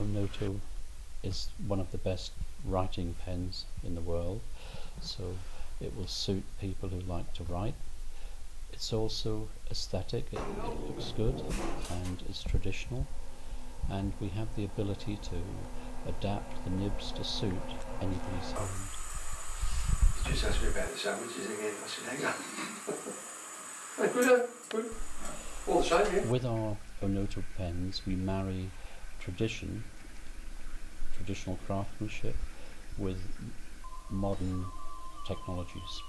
Onoto is one of the best writing pens in the world, so it will suit people who like to write. It's also aesthetic, it, it looks good and is traditional, and we have the ability to adapt the nibs to suit anybody's hand. You just asked me about the sandwiches again. I said, hang on. Hey, good, good. All the same, yeah. With our Onoto pens, we marry tradition, traditional craftsmanship, with modern technologies.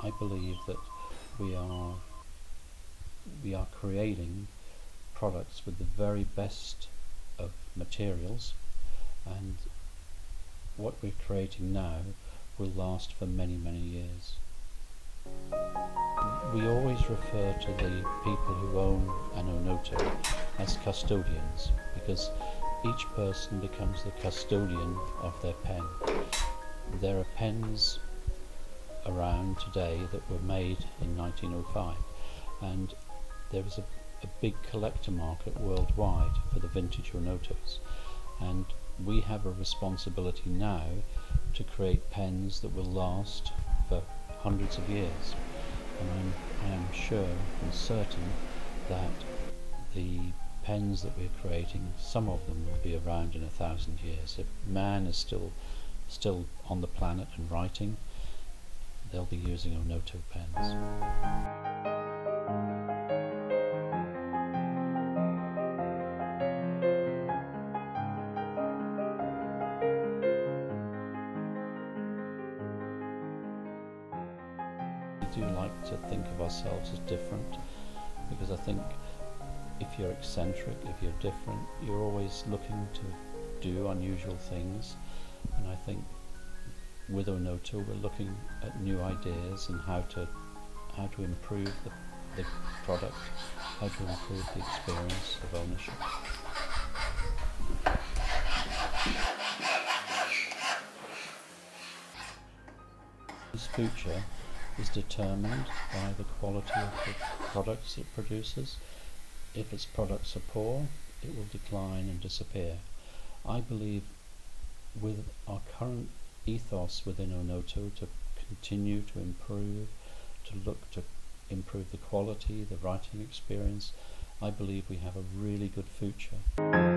I believe that we are we are creating products with the very best of materials and what we're creating now will last for many many years. We always refer to the people who own an Onoto as custodians because each person becomes the custodian of their pen. There are pens around today that were made in 1905 and there is a, a big collector market worldwide for the vintage Onotos and we have a responsibility now to create pens that will last for hundreds of years and I'm, I am sure and certain that the pens that we're creating, some of them will be around in a thousand years. If man is still still on the planet and writing, they'll be using Onoto pens. Do like to think of ourselves as different because I think if you're eccentric, if you're different, you're always looking to do unusual things and I think with Onoto we're looking at new ideas and how to how to improve the, the product, how to improve the experience of ownership. This future is determined by the quality of the products it produces. If its products are poor, it will decline and disappear. I believe with our current ethos within Onoto to continue to improve, to look to improve the quality, the writing experience, I believe we have a really good future.